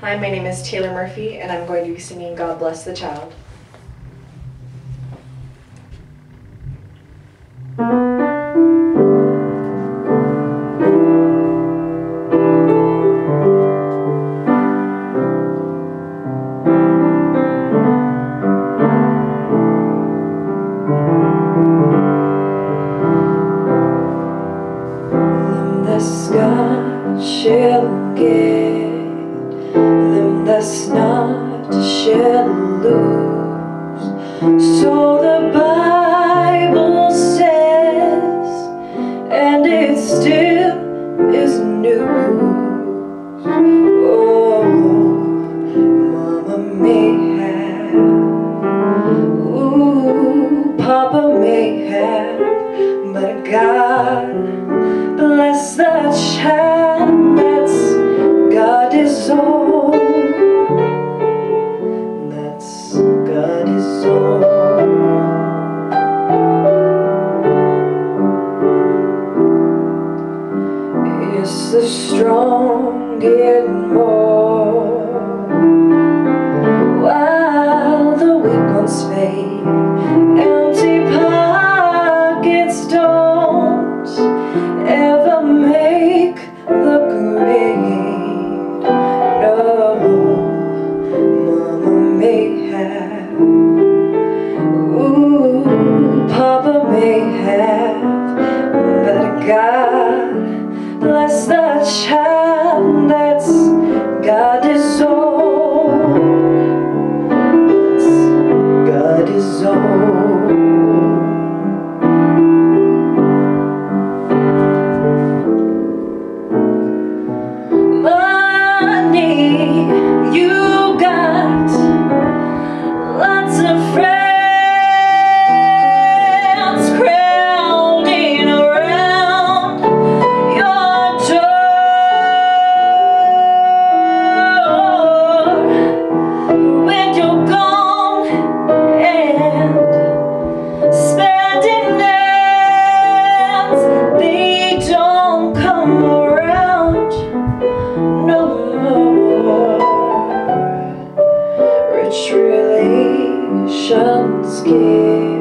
Hi, my name is Taylor Murphy, and I'm going to be singing God Bless the Child. So the Bible says, and it still is news. Oh, Mama may have, ooh, Papa may have, but God bless that child that's God is all The strong get more while the weak ones fade empty pockets don't ever make the grade. No, Mama may have, relations give